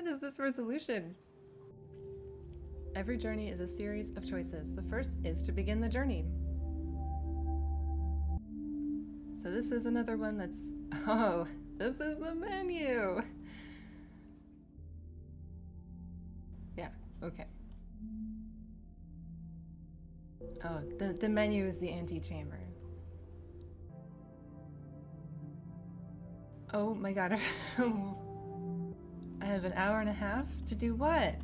What is this resolution? Every journey is a series of choices. The first is to begin the journey. So this is another one that's... Oh, this is the menu! Yeah, okay. Oh, the, the menu is the Antichamber. Oh my god. Oh, I have an hour and a half to do what?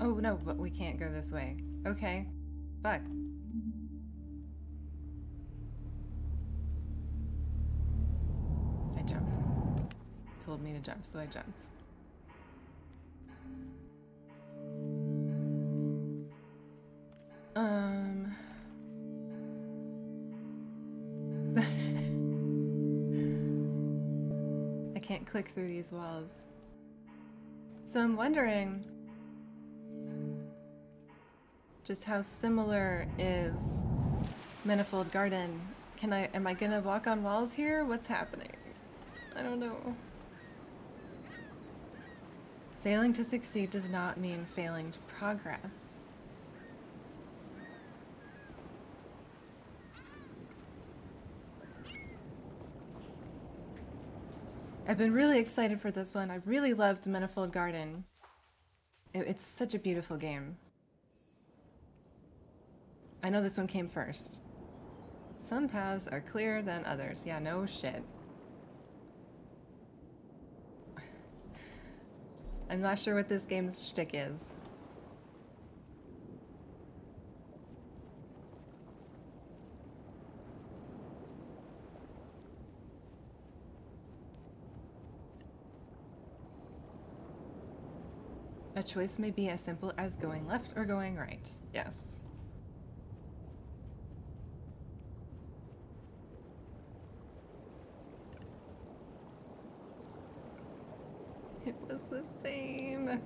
Oh no, but we can't go this way. Okay. Fuck. I jumped. It told me to jump, so I jumped. Um. I can't click through these walls. So I'm wondering just how similar is Manifold Garden. Can I am I gonna walk on walls here? What's happening? I don't know. Failing to succeed does not mean failing to progress. I've been really excited for this one. I really loved Manifold Garden. It, it's such a beautiful game. I know this one came first. Some paths are clearer than others. Yeah, no shit. I'm not sure what this game's shtick is. A choice may be as simple as going left or going right. Yes. It was the same.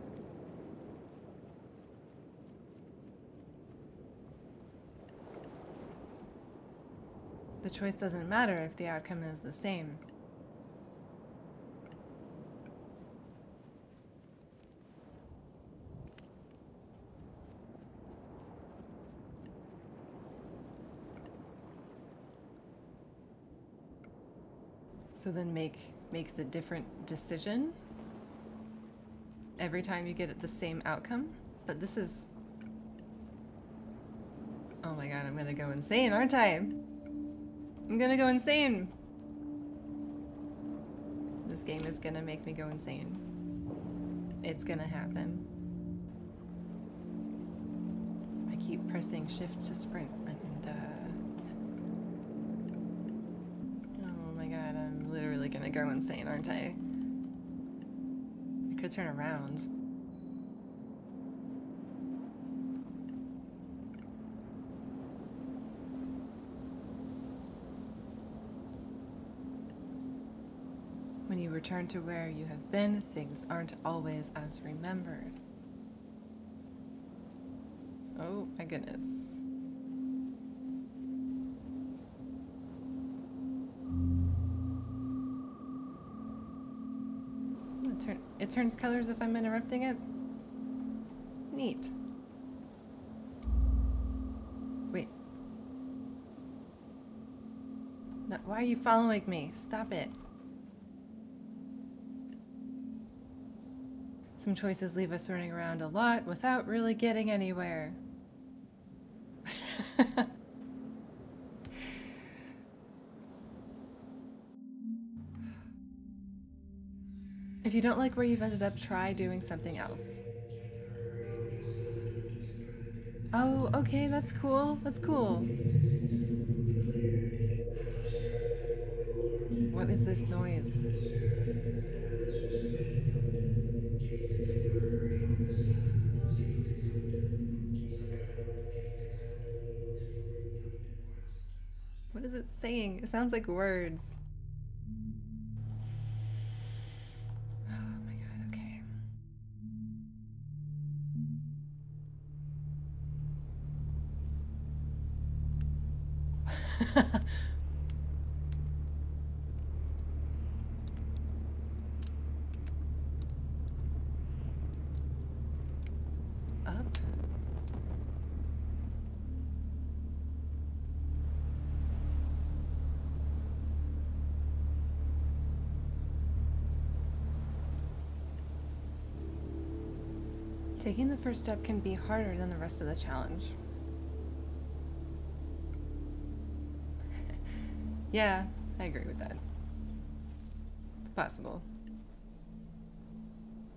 The choice doesn't matter if the outcome is the same. So then make make the different decision every time you get the same outcome. But this is Oh my god, I'm gonna go insane, aren't I? I'm gonna go insane. This game is gonna make me go insane. It's gonna happen. I keep pressing shift to sprint and uh Oh my god, I'm literally gonna go insane, aren't I? I could turn around. When you return to where you have been, things aren't always as remembered. Oh my goodness. Turns colors if I'm interrupting it? Neat. Wait. No, why are you following me? Stop it. Some choices leave us running around a lot without really getting anywhere. Don't like where you've ended up, try doing something else. Oh, okay, that's cool. That's cool. What is this noise? What is it saying? It sounds like words. Taking the first step can be harder than the rest of the challenge. yeah, I agree with that. It's possible.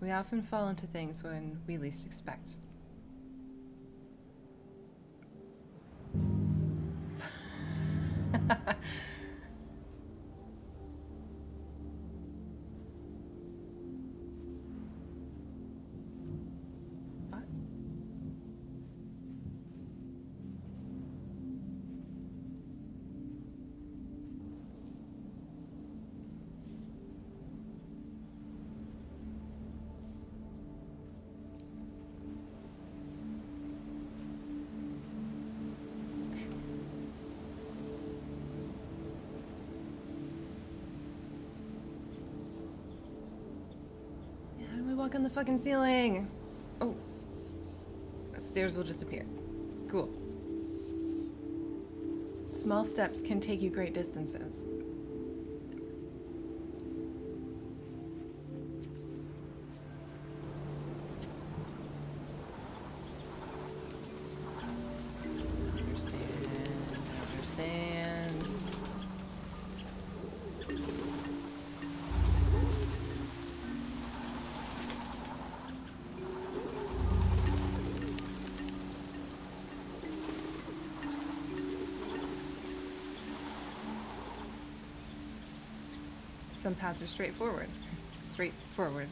We often fall into things when we least expect. Walk on the fucking ceiling? Oh. Stairs will just appear. Cool. Small steps can take you great distances. Some paths are straightforward. Straightforward.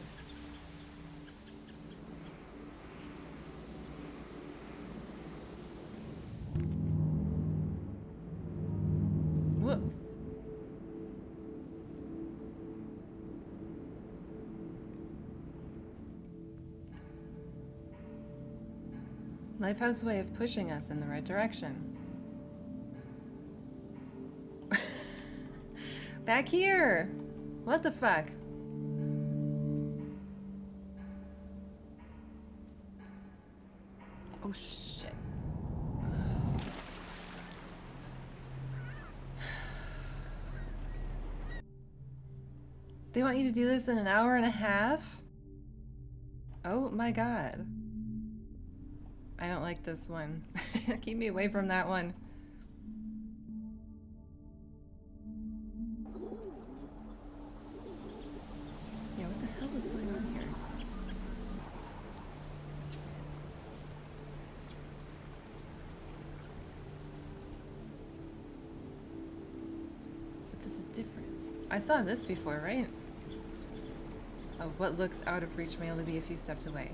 Life has a way of pushing us in the right direction. Back here! What the fuck? Oh shit. They want you to do this in an hour and a half? Oh my god. I don't like this one. Keep me away from that one. Saw this before, right? Oh, what looks out of reach may only be a few steps away.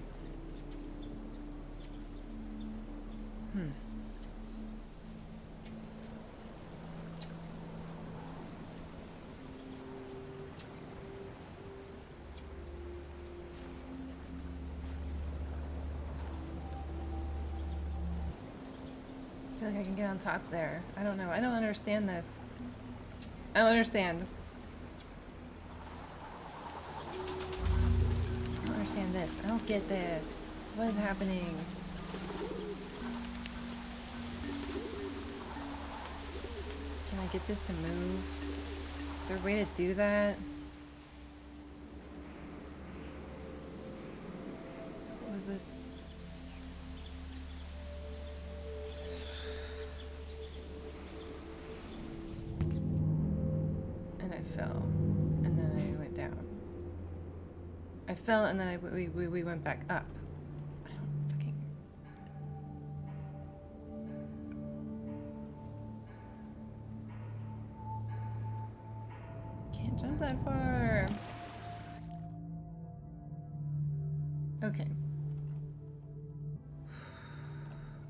Hmm. I feel like I can get on top there. I don't know. I don't understand this. I don't understand. Understand this. I don't get this. What is happening? Can I get this to move? Is there a way to do that? So what was this? Fell and then I, we, we, we went back up. I don't fucking... Can't jump that far. Okay.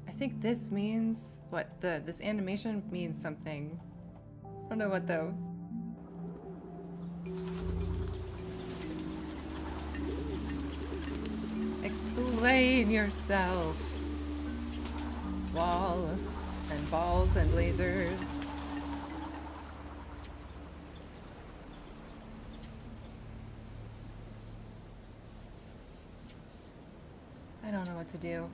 I think this means what the this animation means something. I don't know what though. Explain yourself. Wall and balls and lasers. I don't know what to do.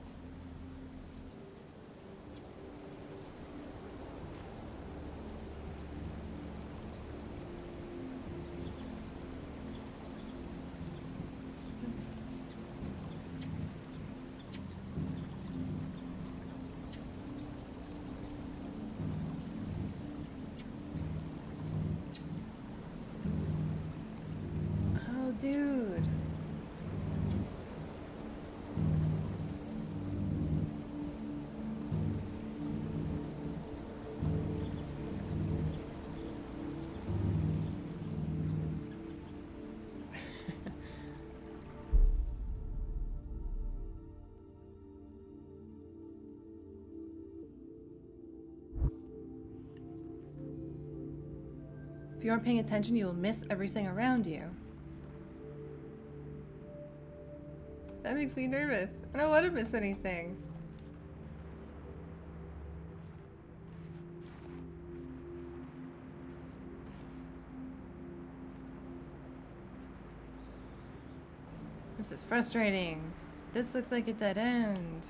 Dude. If you aren't paying attention, you'll miss everything around you. Makes me nervous. I don't want to miss anything. This is frustrating. This looks like a dead end.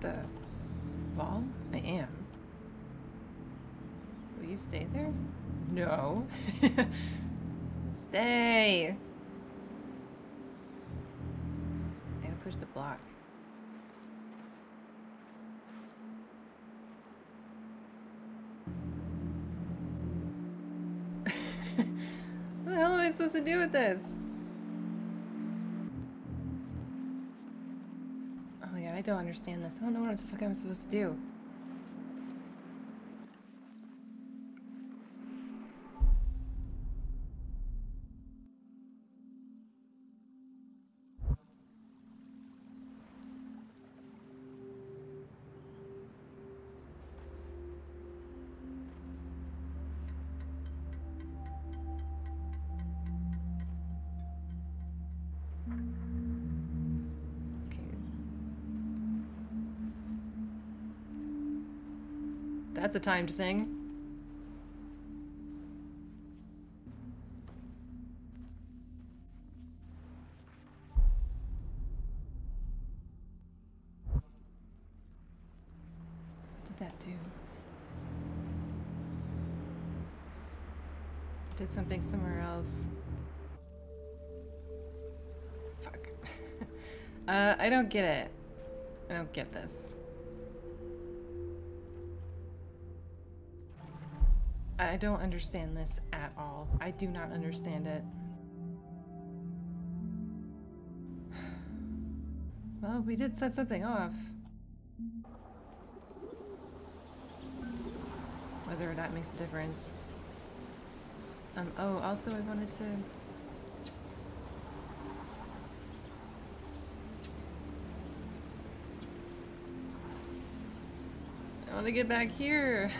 The wall? I am. Will you stay there? No. stay! I gotta push the block. what the hell am I supposed to do with this? Don't understand this. I don't know what the fuck I'm supposed to do. That's a timed thing. Did that do? Did something somewhere else. Fuck. uh, I don't get it. I don't get this. I don't understand this at all. I do not understand it. Well, we did set something off. Whether that makes a difference. Um, oh, also I wanted to... I want to get back here.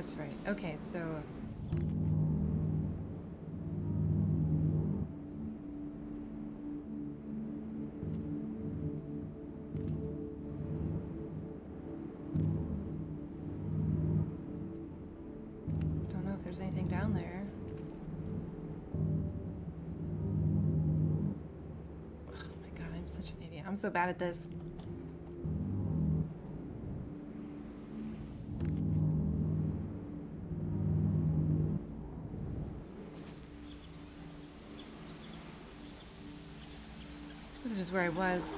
That's right. Okay, so don't know if there's anything down there. Oh my god, I'm such an idiot. I'm so bad at this. This where I was.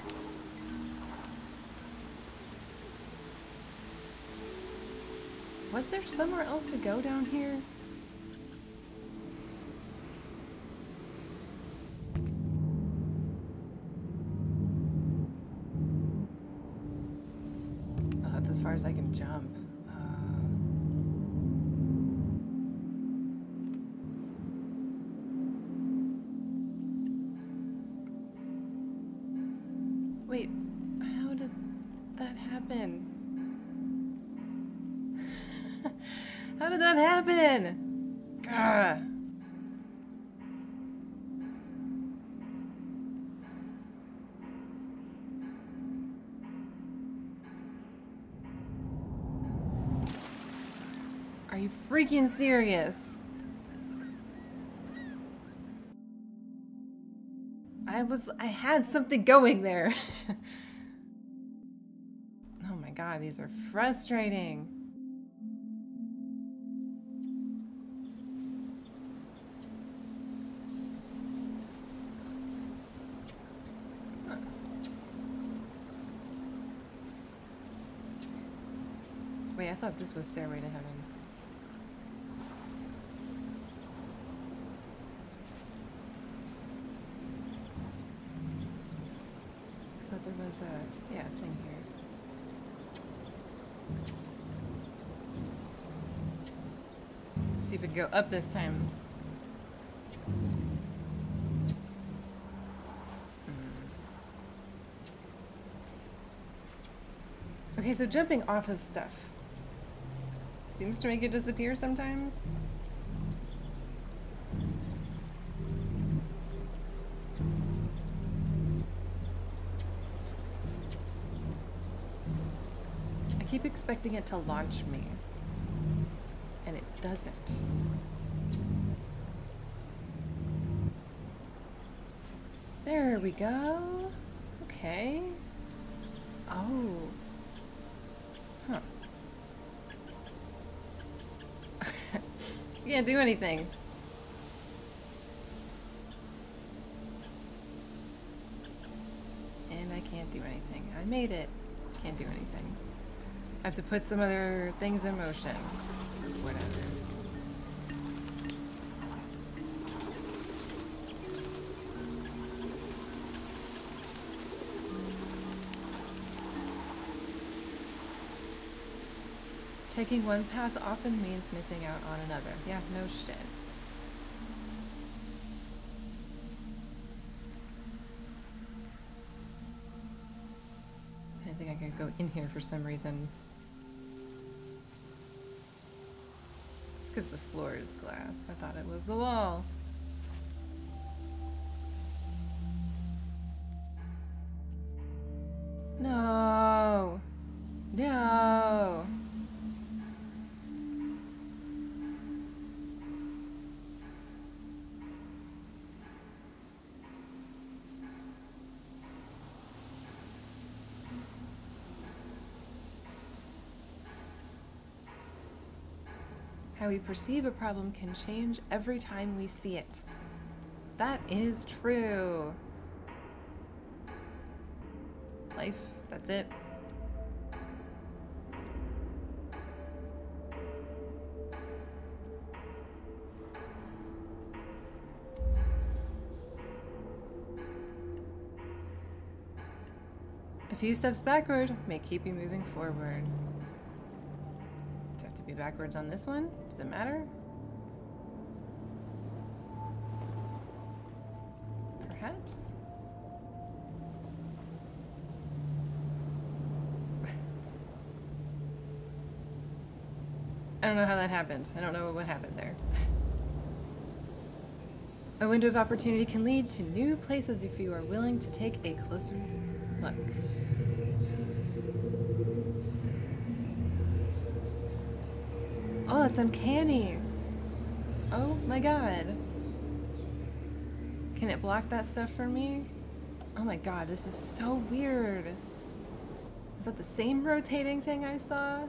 Was there somewhere else to go down here? Freaking serious? I was I had something going there. oh my god, these are frustrating. Wait, I thought this was Stairway to Heaven. thought there was yeah thing here. see if we can go up this time. Hmm. Okay, so jumping off of stuff seems to make it disappear sometimes. Expecting it to launch me and it doesn't. There we go. Okay. Oh. Huh. Can't do anything. And I can't do anything. I made it. Can't do anything. I have to put some other things in motion whatever. Taking one path often means missing out on another. Yeah, no shit. I think I could go in here for some reason. Because the floor is glass. I thought it was the wall. How we perceive a problem can change every time we see it. That is true. Life, that's it. A few steps backward may keep you moving forward be backwards on this one? Does it matter? Perhaps? I don't know how that happened. I don't know what happened there. A window of opportunity can lead to new places if you are willing to take a closer look. Oh, it's uncanny. Oh my god. Can it block that stuff for me? Oh my god, this is so weird. Is that the same rotating thing I saw?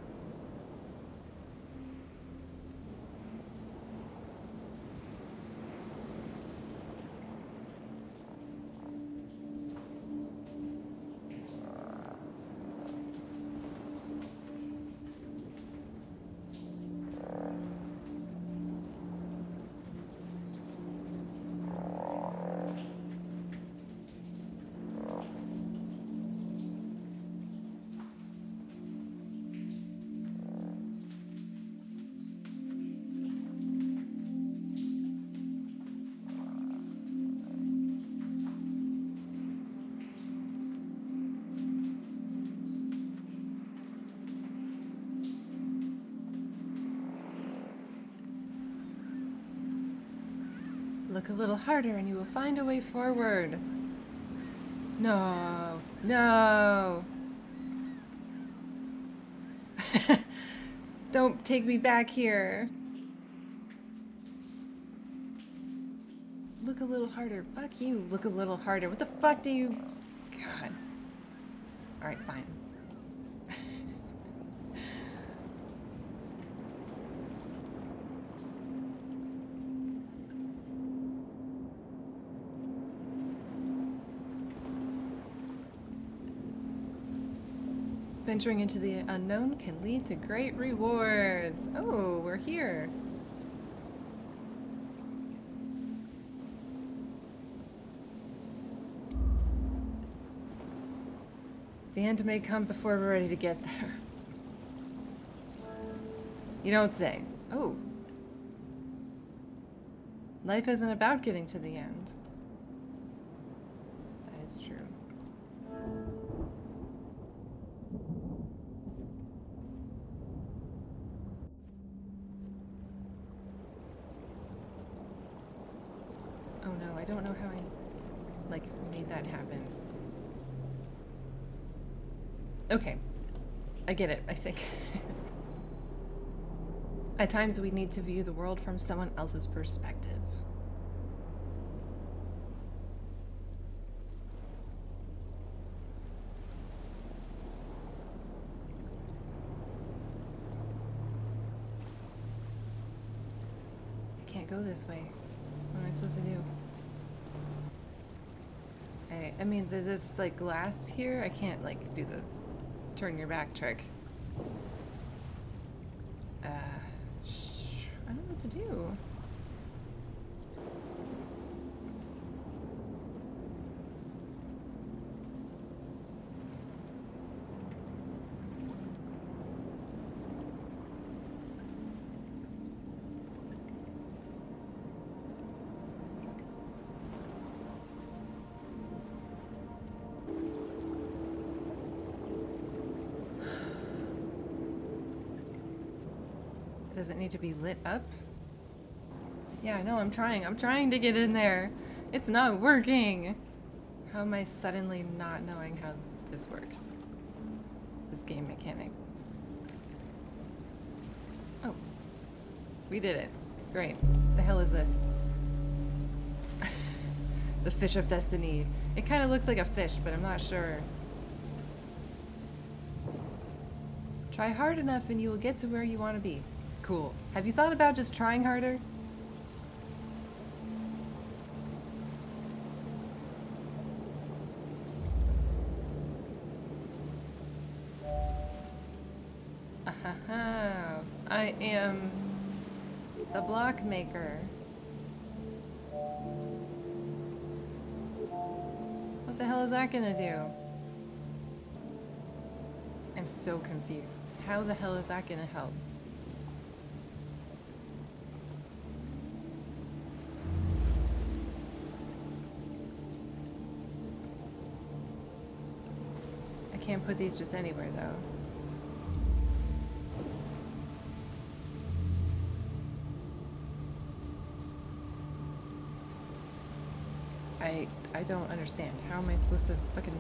Harder and you will find a way forward. No, no. Don't take me back here. Look a little harder. Fuck you. Look a little harder. What the fuck do you... God. Alright, fine. Venturing into the unknown can lead to great rewards. Oh, we're here. The end may come before we're ready to get there. You don't say. Oh. Life isn't about getting to the end. I get it, I think. At times we need to view the world from someone else's perspective. I can't go this way. What am I supposed to do? I, I mean, th this like glass here. I can't like do the turn your back trick. Uh, I don't know what to do. Need to be lit up? Yeah, I know, I'm trying. I'm trying to get in there. It's not working. How am I suddenly not knowing how this works? This game mechanic. Oh. We did it. Great. The hell is this? the fish of destiny. It kind of looks like a fish, but I'm not sure. Try hard enough and you will get to where you want to be. Cool. Have you thought about just trying harder? I am the block maker. What the hell is that gonna do? I'm so confused. How the hell is that gonna help? Can't put these just anywhere though. I I don't understand. How am I supposed to fucking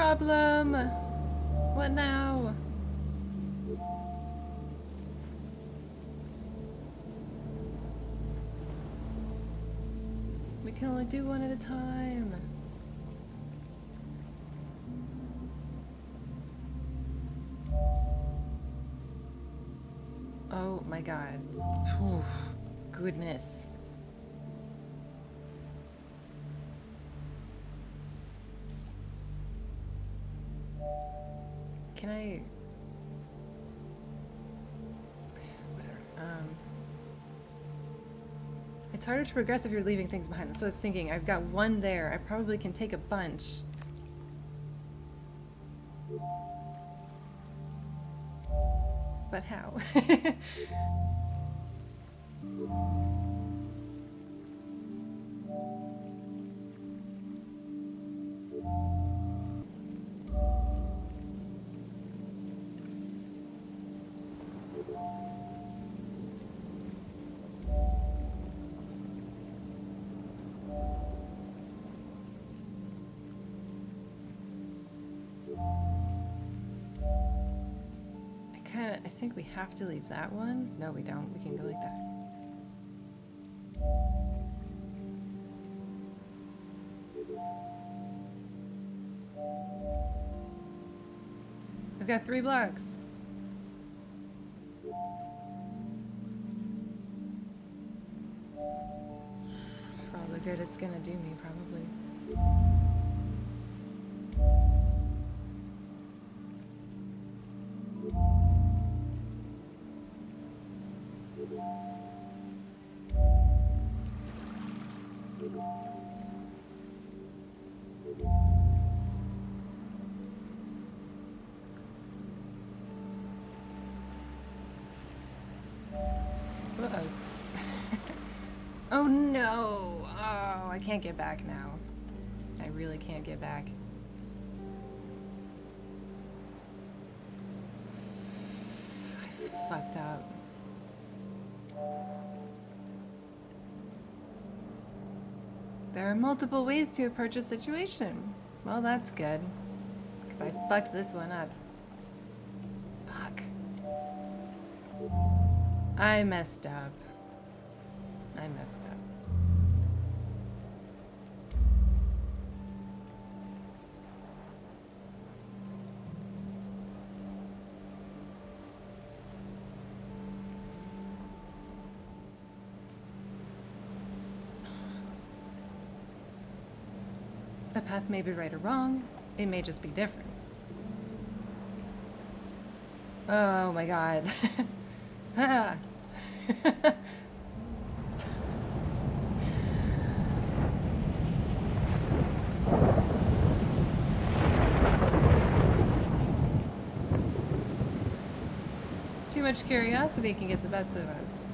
problem! What now? We can only do one at a time. Oh my god. Goodness. Harder to progress if you're leaving things behind. So I was thinking, I've got one there. I probably can take a bunch. But how? have to leave that one. No, we don't. We can go like that. I've got three blocks. what good it's gonna do me, probably. oh no! Oh, I can't get back now. I really can't get back. I fucked up. There are multiple ways to approach a situation. Well, that's good. Because I fucked this one up. Fuck. I messed up. I messed up. May be right or wrong. It may just be different. Oh my god. Too much curiosity can get the best of us.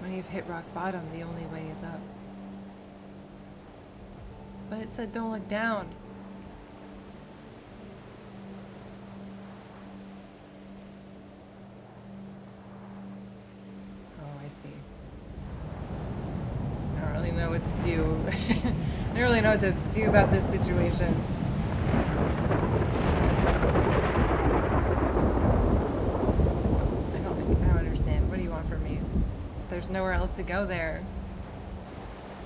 When you've rock bottom, the only way is up. But it said don't look down. Oh, I see. I don't really know what to do. I don't really know what to do about this situation. I don't, I don't understand. What do you want from me? There's nowhere else to go there.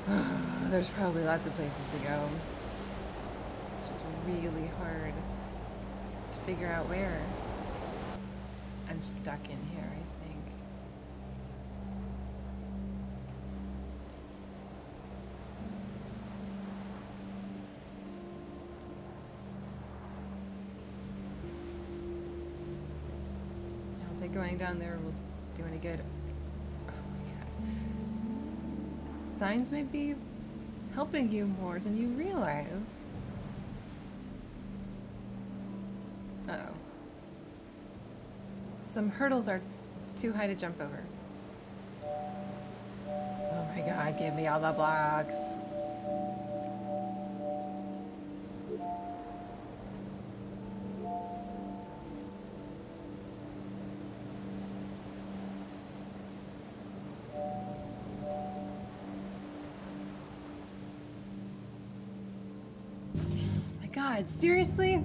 There's probably lots of places to go. It's just really hard to figure out where. I'm stuck in here, I think. I don't think going down there will do any good. Signs may be helping you more than you realize. Uh oh. Some hurdles are too high to jump over. Oh my god, give me all the blocks. God, seriously?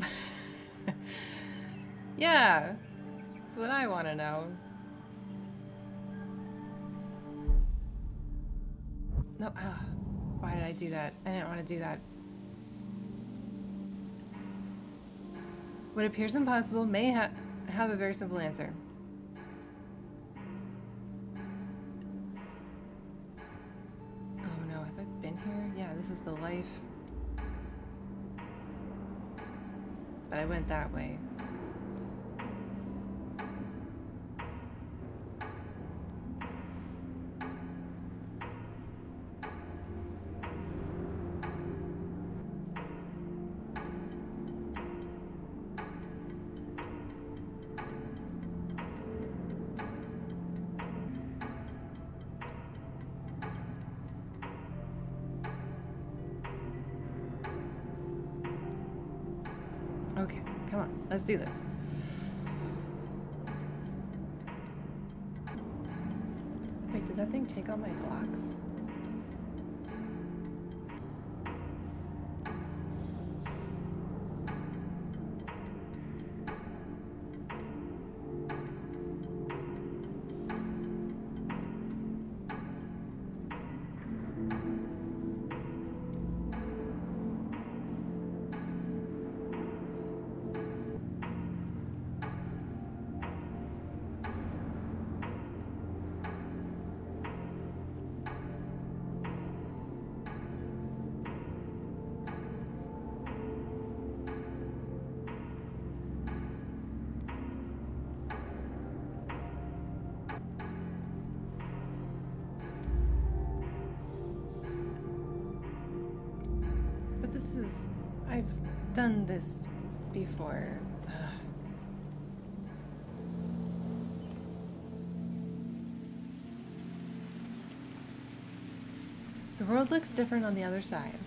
yeah, that's what I want to know. No, ah, why did I do that? I didn't want to do that. What appears impossible may ha have a very simple answer. This is the life. But I went that way. But this is. I've done this before. Ugh. The world looks different on the other side.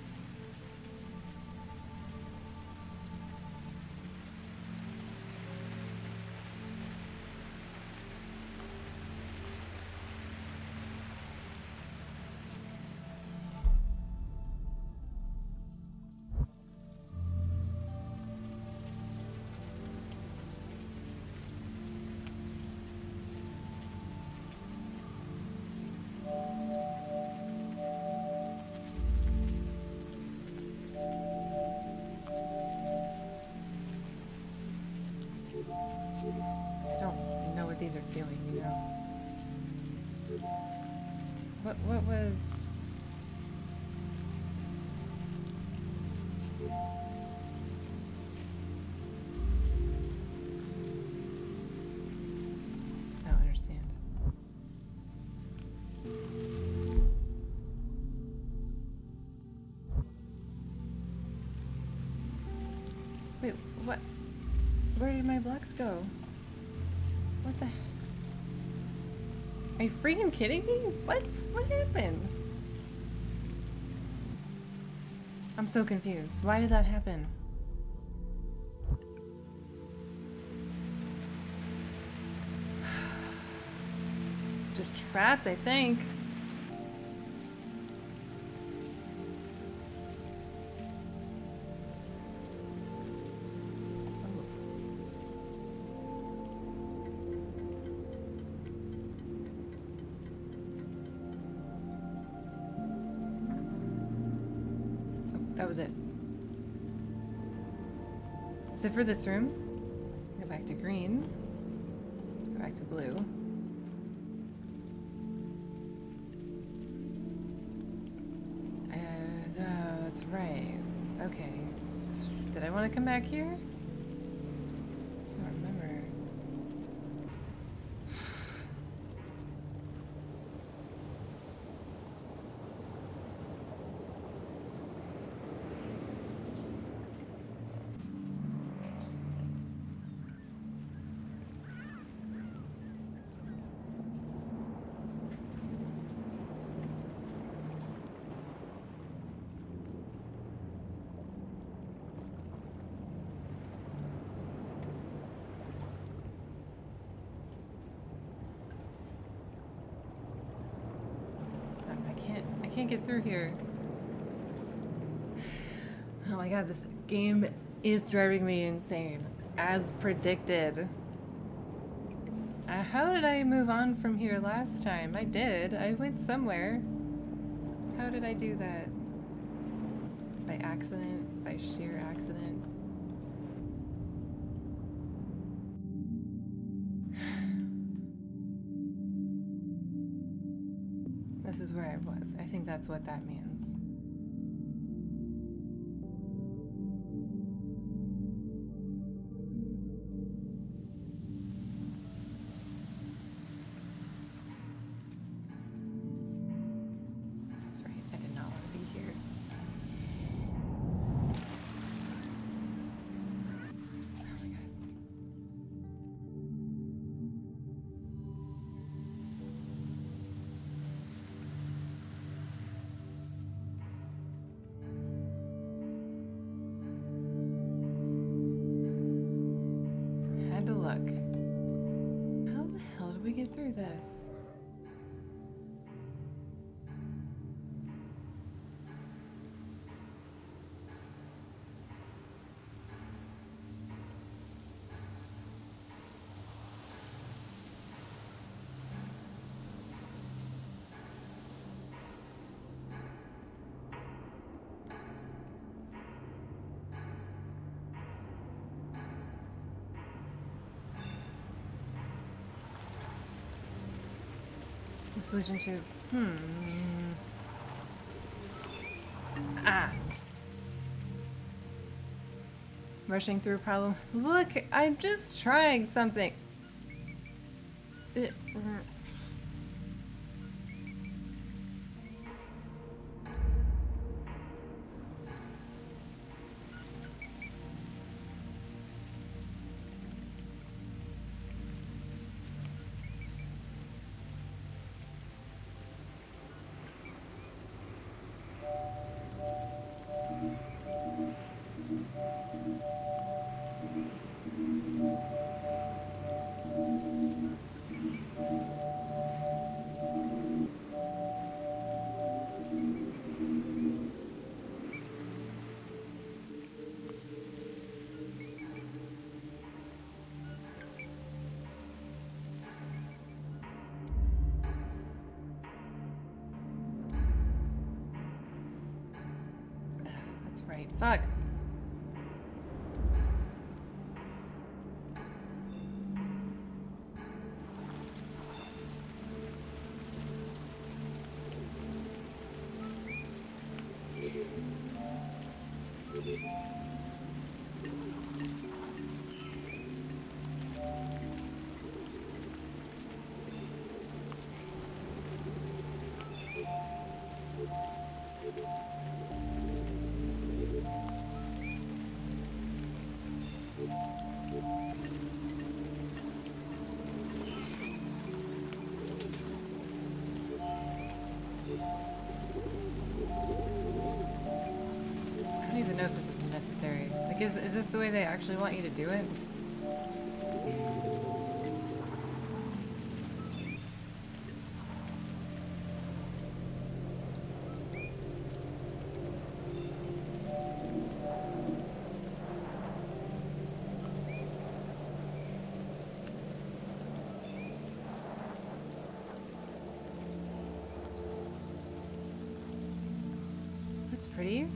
Go? What the? Are you freaking kidding me? What? What happened? I'm so confused. Why did that happen? Just trapped, I think. That was it. Is it for this room? Go back to green. Go back to blue. Uh, that's right. Okay. Did I want to come back here? I don't remember. I- I can't get through here. Oh my god, this game is driving me insane. As predicted. Uh, how did I move on from here last time? I did. I went somewhere. How did I do that? By accident? By sheer accident? That's what that means. Solution to hmm. Ah. Rushing through a problem. Look, I'm just trying something. Fuck. This the way they actually want you to do it? That's pretty.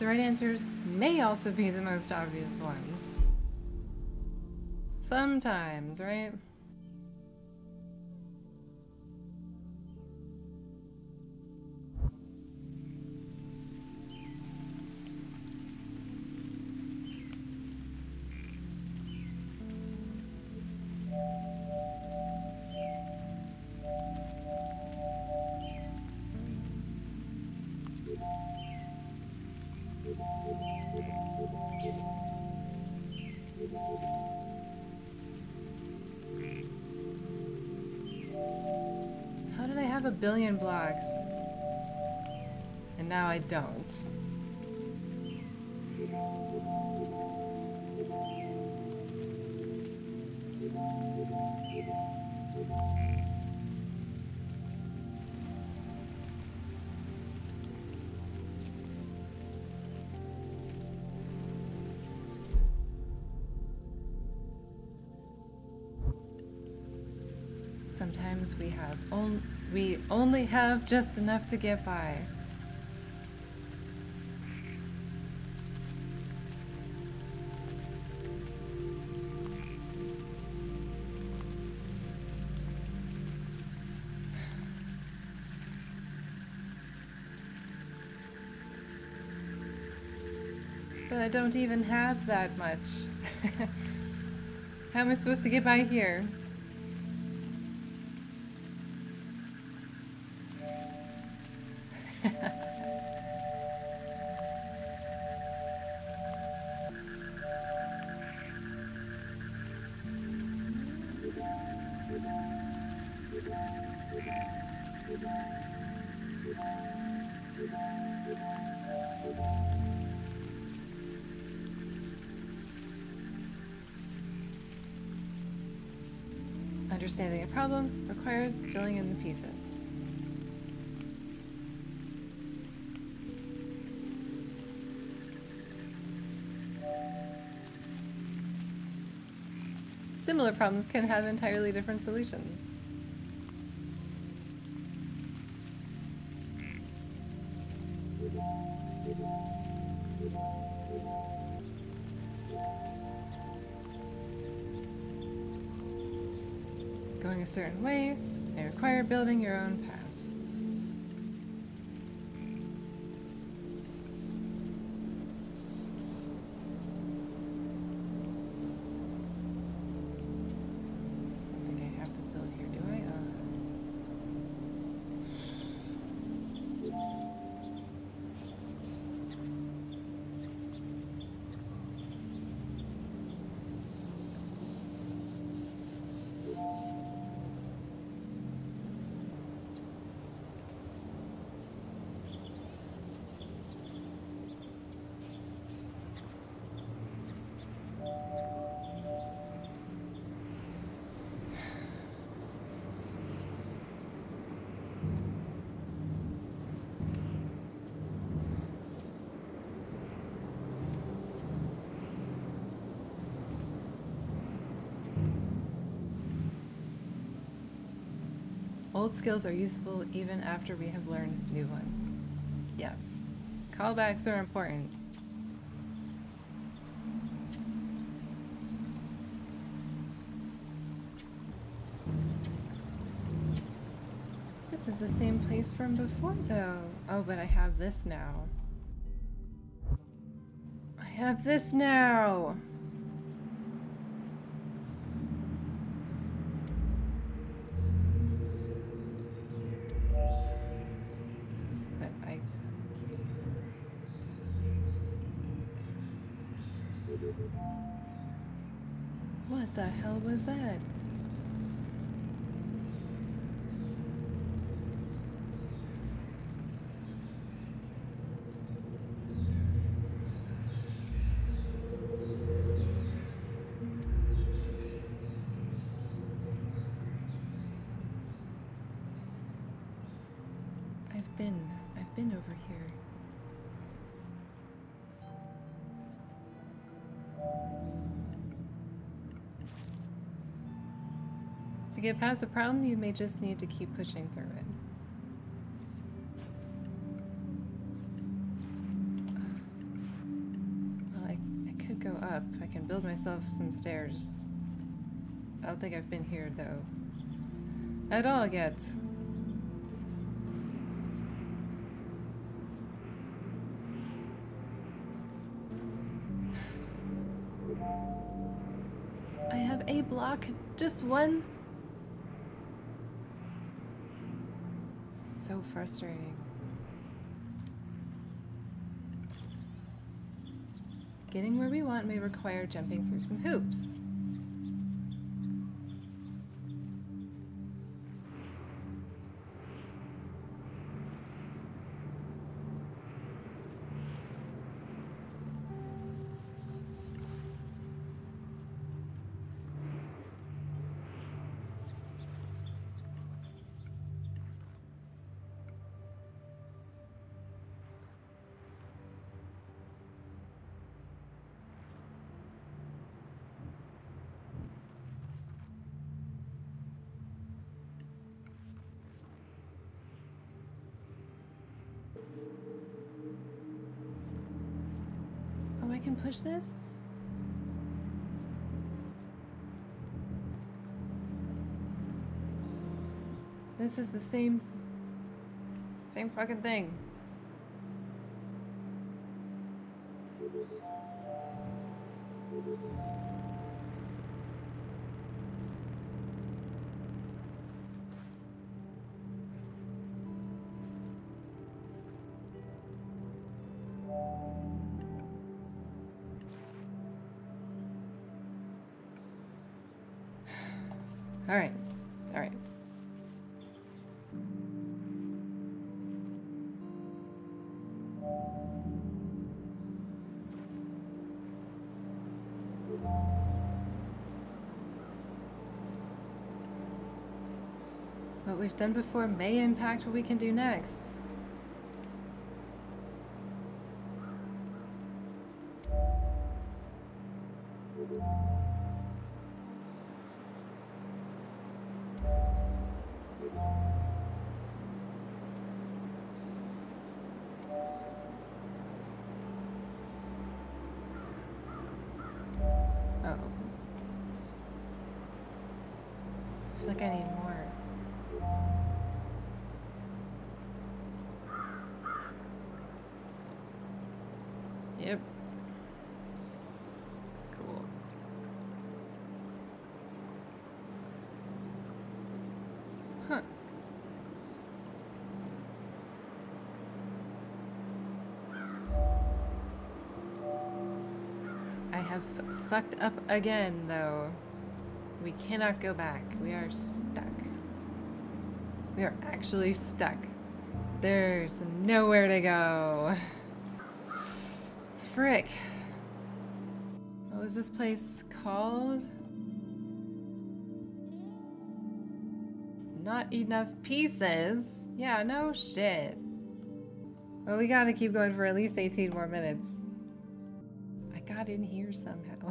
The right answers may also be the most obvious ones. Sometimes, right? Billion blocks? And now I don't. Sometimes we have on we only have just enough to get by. But I don't even have that much. How am I supposed to get by here? Problem requires filling in the pieces. Similar problems can have entirely different solutions. Building your own Old skills are useful even after we have learned new ones. Yes. Callbacks are important. This is the same place from before, though. Oh, but I have this now. I have this now! Been over here. To get past a problem, you may just need to keep pushing through it. Well, I, I could go up. I can build myself some stairs. I don't think I've been here, though. At all yet. Block. Just one. So frustrating. Getting where we want may require jumping through some hoops. This? This is the same same fucking thing. All right. All right. What we've done before may impact what we can do next. Fucked up again, though. We cannot go back. We are stuck. We are actually stuck. There's nowhere to go. Frick. What was this place called? Not enough pieces? Yeah, no shit. Well, we gotta keep going for at least 18 more minutes got in here somehow.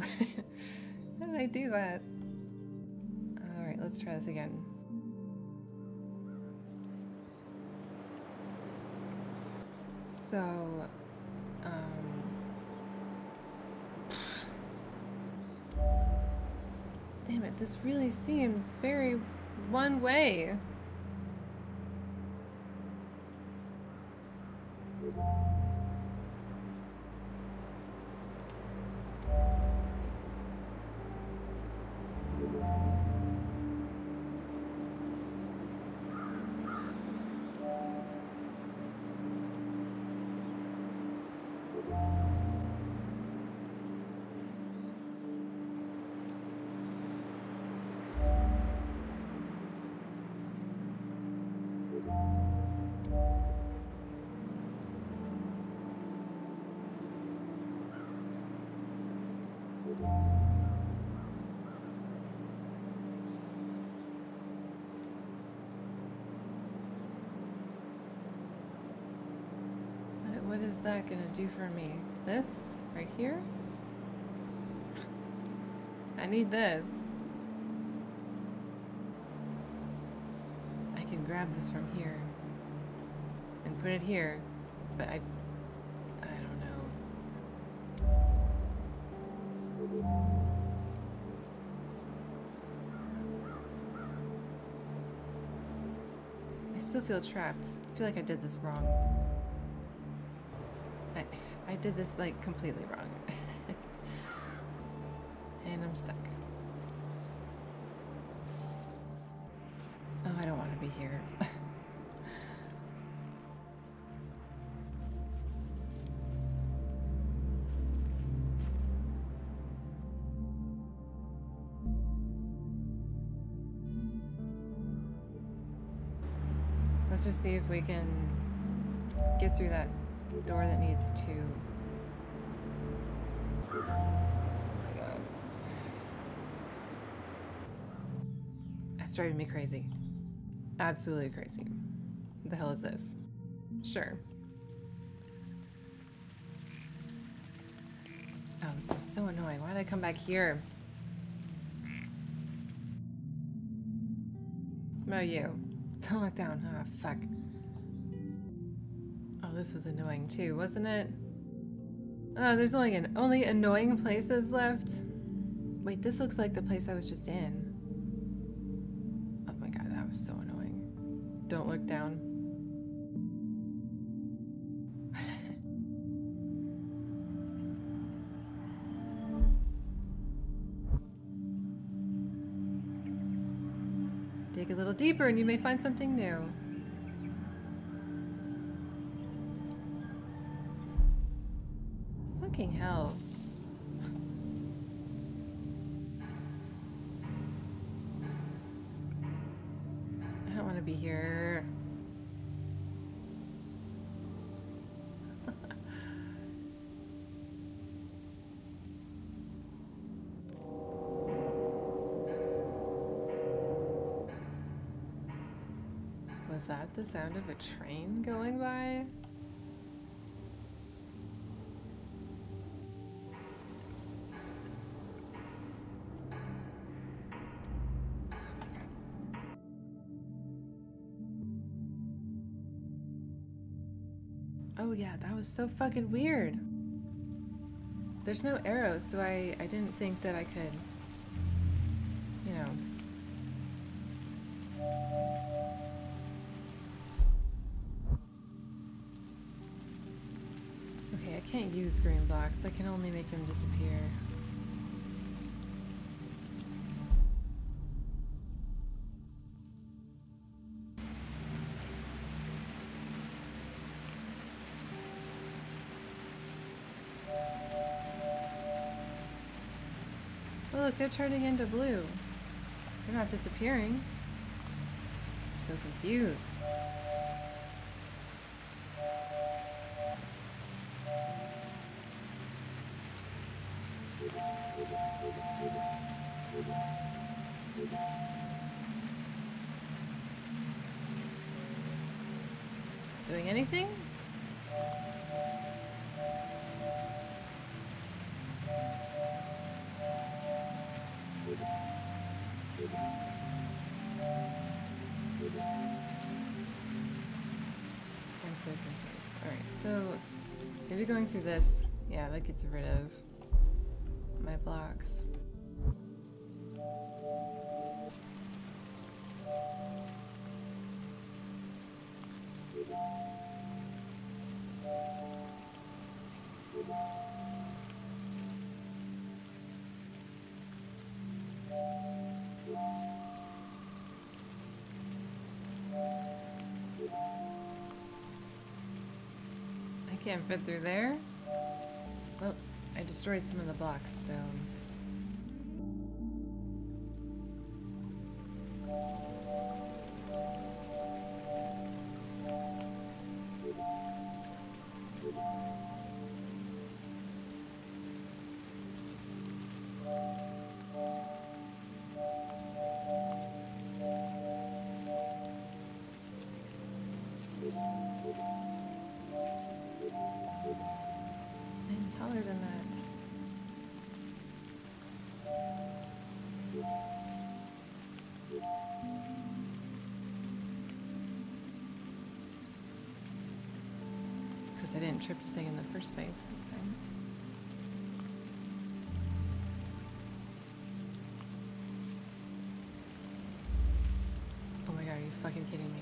How did I do that? All right, let's try this again. So, um, damn it, this really seems very one way. Gonna do for me? This right here? I need this. I can grab this from here and put it here, but I I don't know. I still feel trapped. I feel like I did this wrong. I, did this like completely wrong. and I'm stuck. Oh, I don't want to be here. Let's just see if we can get through that door that needs to. Oh my god. That's driving me crazy. Absolutely crazy. What the hell is this? Sure. Oh, this is so annoying. Why did I come back here? What about you? Don't look down. Ah, fuck. This was annoying too, wasn't it? Oh, there's only an only annoying places left. Wait, this looks like the place I was just in. Oh my god, that was so annoying. Don't look down. Dig a little deeper and you may find something new. Fucking hell. I don't want to be here. Was that the sound of a train going by? Was so fucking weird. There's no arrows, so I, I didn't think that I could, you know. Okay, I can't use green blocks. I can only make them disappear. They're turning into blue. They're not disappearing. I'm so confused. So confused. Alright, so maybe going through this, yeah, that gets rid of my blocks. Can't fit through there. Well, I destroyed some of the blocks, so... this time. Oh my god, are you fucking kidding me?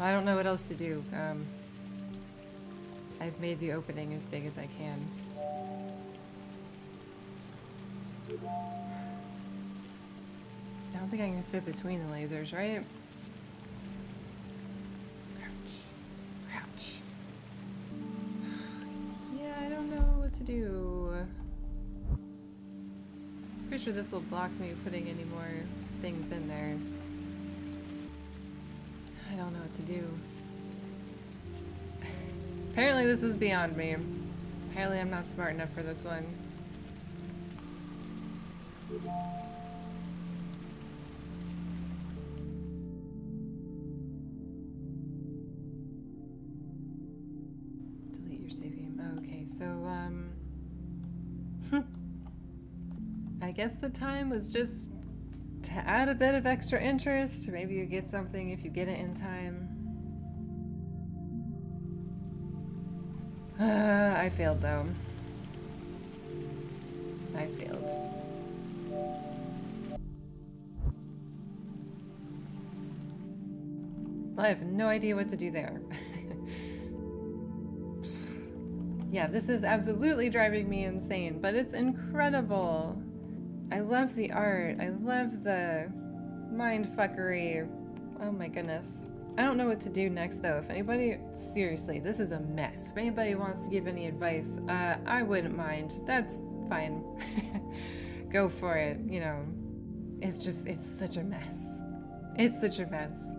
I don't know what else to do. Um, I've made the opening as big as I can. I don't think I can fit between the lasers, right? To do. Pretty sure this will block me putting any more things in there. I don't know what to do. Apparently this is beyond me. Apparently I'm not smart enough for this one. I guess the time was just to add a bit of extra interest. Maybe you get something if you get it in time. Uh, I failed though. I failed. Well, I have no idea what to do there. yeah, this is absolutely driving me insane, but it's incredible. I love the art. I love the mind fuckery. Oh my goodness. I don't know what to do next though. If anybody, seriously, this is a mess. If anybody wants to give any advice, uh, I wouldn't mind. That's fine. Go for it, you know. It's just, it's such a mess. It's such a mess.